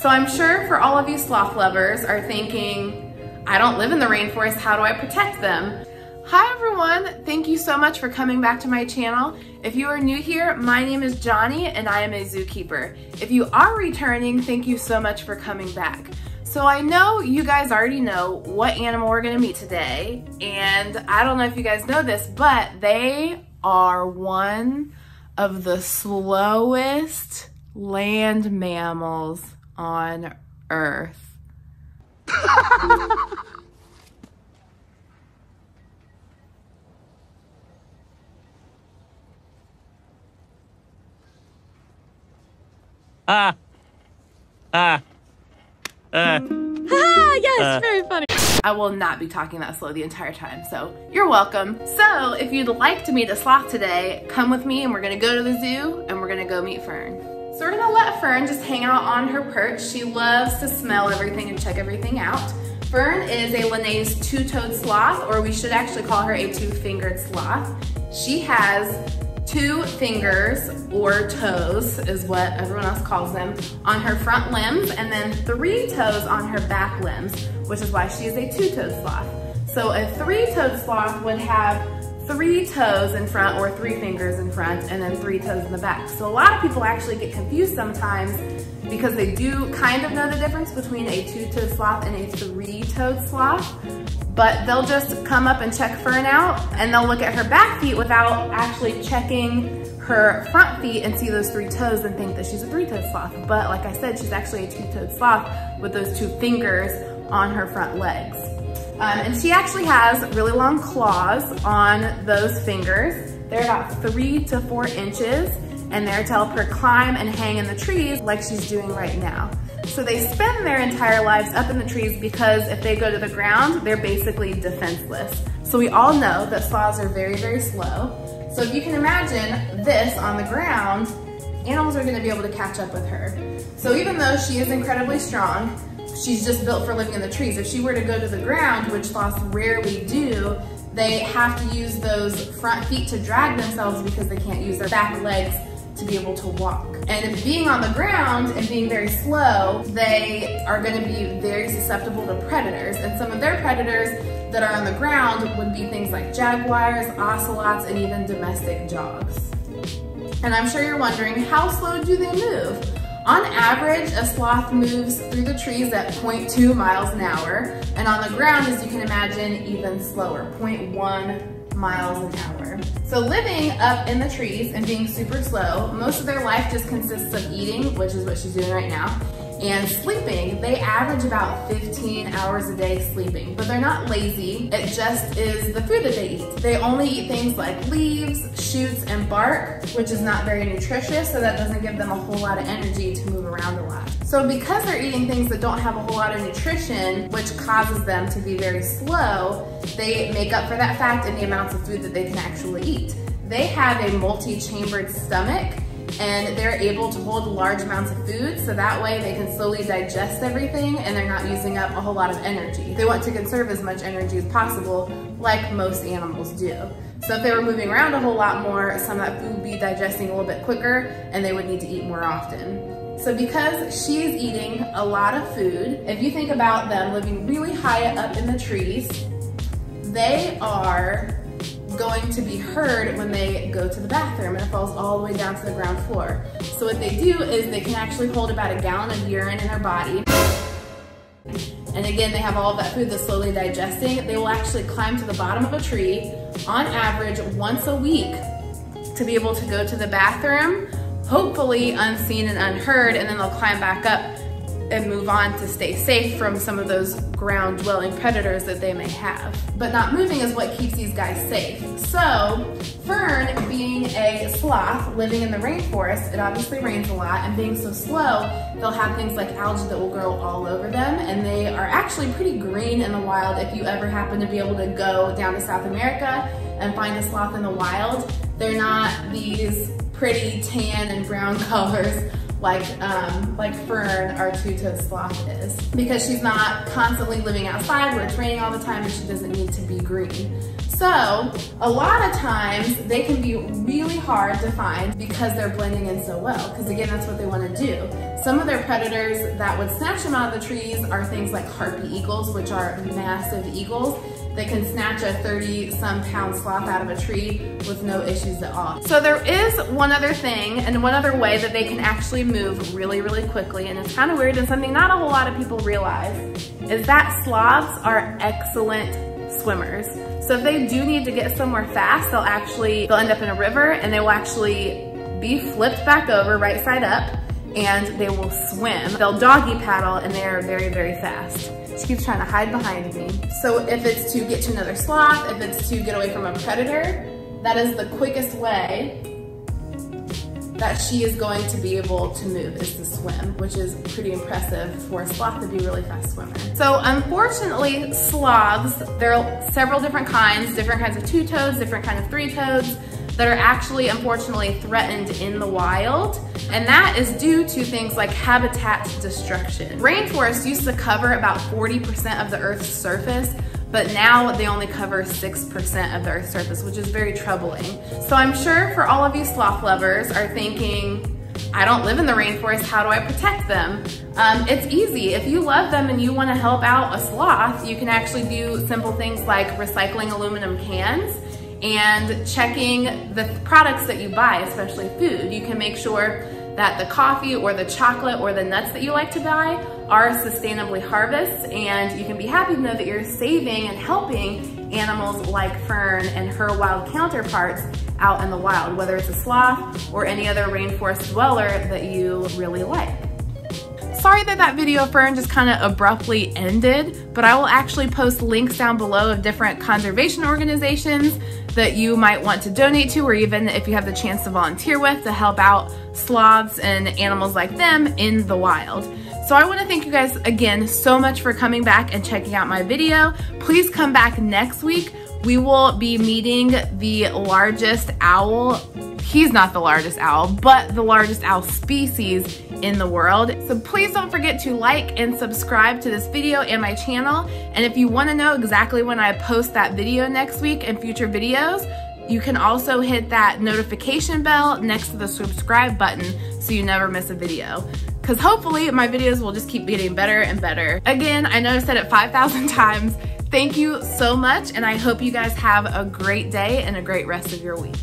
So I'm sure for all of you sloth lovers are thinking, I don't live in the rainforest, how do I protect them? Hi everyone, thank you so much for coming back to my channel. If you are new here, my name is Jawnie and I am a zookeeper. If you are returning, thank you so much for coming back. So I know you guys already know what animal we're gonna meet today, and I don't know if you guys know this, but they are one of the slowest land mammals on Earth. Ah. Ah. Uh. Ah, yes, very funny. I will not be talking that slow the entire time, so you're welcome. So if you'd like to meet a sloth today, come with me and we're gonna go to the zoo and we're gonna go meet Fern. So we're gonna let Fern just hang out on her perch. She loves to smell everything and check everything out. Fern is a Linnaeus two-toed sloth, or we should actually call her a two-fingered sloth. She has two fingers or toes is what everyone else calls them on her front limbs and then three toes on her back limbs which is why she is a two-toed sloth so a three-toed sloth would have three toes in front or three fingers in front and then three toes in the back. So a lot of people actually get confused sometimes because they do kind of know the difference between a two-toed sloth and a three-toed sloth, but they'll just come up and check Fern out and they'll look at her back feet without actually checking her front feet and see those three toes and think that she's a three-toed sloth. But like I said, she's actually a two-toed sloth with those two fingers on her front legs. Um, and she actually has really long claws on those fingers. They're about three to four inches and they're to help her climb and hang in the trees like she's doing right now. So they spend their entire lives up in the trees because if they go to the ground, they're basically defenseless. So we all know that sloths are very, very slow. So if you can imagine this on the ground, animals are gonna be able to catch up with her. So even though she is incredibly strong, she's just built for living in the trees. If she were to go to the ground, which sloths rarely do, they have to use those front feet to drag themselves because they can't use their back legs to be able to walk. And being on the ground and being very slow, they are gonna be very susceptible to predators. And some of their predators that are on the ground would be things like jaguars, ocelots, and even domestic dogs. And I'm sure you're wondering, how slow do they move? On average, a sloth moves through the trees at 0.2 miles an hour, and on the ground, as you can imagine, even slower, 0.1 miles an hour. So living up in the trees and being super slow, most of their life just consists of eating, which is what she's doing right now, and sleeping, they average about 15 hours a day sleeping, but they're not lazy. It just is the food that they eat. They only eat things like leaves, shoots, and bark, which is not very nutritious, so that doesn't give them a whole lot of energy to move around a lot. So because they're eating things that don't have a whole lot of nutrition, which causes them to be very slow, they make up for that fact in the amounts of food that they can actually eat. They have a multi-chambered stomach, and they're able to hold large amounts of food so that way they can slowly digest everything and they're not using up a whole lot of energy. They want to conserve as much energy as possible like most animals do. So if they were moving around a whole lot more, some of that food would be digesting a little bit quicker and they would need to eat more often. So because she is eating a lot of food, if you think about them living really high up in the trees, they are going to be heard when they go to the bathroom and it falls all the way down to the ground floor. So what they do is they can actually hold about a gallon of urine in their body. And again, they have all that food that's slowly digesting. They will actually climb to the bottom of a tree on average once a week to be able to go to the bathroom, hopefully unseen and unheard, and then they'll climb back up and move on to stay safe from some of those ground dwelling predators that they may have. But not moving is what keeps these guys safe. So Fern, being a sloth living in the rainforest, it obviously rains a lot and being so slow, they'll have things like algae that will grow all over them and they are actually pretty green in the wild if you ever happen to be able to go down to South America and find a sloth in the wild. They're not these pretty tan and brown colors like um, like Fern, our two-toed sloth is. Because she's not constantly living outside where it's raining all the time and she doesn't need to be green. So a lot of times they can be really hard to find because they're blending in so well. Because again, that's what they want to do. Some of their predators that would snatch them out of the trees are things like harpy eagles, which are massive eagles that can snatch a 30 some pound sloth out of a tree with no issues at all. So there is one other thing and one other way that they can actually move really, really quickly. And it's kind of weird and something not a whole lot of people realize is that sloths are excellent swimmers. So if they do need to get somewhere fast, they'll actually, they'll end up in a river and they will actually be flipped back over right side up and they will swim. They'll doggy paddle and they are very, very fast. She keeps trying to hide behind me. So if it's to get to another sloth, if it's to get away from a predator, that is the quickest way that she is going to be able to move is to swim, which is pretty impressive for a sloth to be a really fast swimmer. So unfortunately, sloths, there are several different kinds, different kinds of two-toes, different kinds of three-toads, that are actually unfortunately threatened in the wild. And that is due to things like habitat destruction. Rainforests used to cover about 40% of the Earth's surface, but now they only cover 6% of the Earth's surface, which is very troubling. So I'm sure for all of you sloth lovers are thinking, I don't live in the rainforest, how do I protect them? Um, it's easy. If you love them and you wanna help out a sloth, you can actually do simple things like recycling aluminum cans and checking the products that you buy, especially food. You can make sure that the coffee or the chocolate or the nuts that you like to buy are sustainably harvested and you can be happy to know that you're saving and helping animals like Fern and her wild counterparts out in the wild, whether it's a sloth or any other rainforest dweller that you really like. Sorry that that video, Fern, just kind of abruptly ended, but I will actually post links down below of different conservation organizations that you might want to donate to or even if you have the chance to volunteer with to help out sloths and animals like them in the wild. So I wanna thank you guys again so much for coming back and checking out my video. Please come back next week. We will be meeting the largest owl. He's not the largest owl, but the largest owl species in the world. So please don't forget to like and subscribe to this video and my channel. And if you wanna know exactly when I post that video next week and future videos, you can also hit that notification bell next to the subscribe button so you never miss a video. Because hopefully my videos will just keep getting better and better. Again, I know I've said it 5,000 times. Thank you so much and I hope you guys have a great day and a great rest of your week.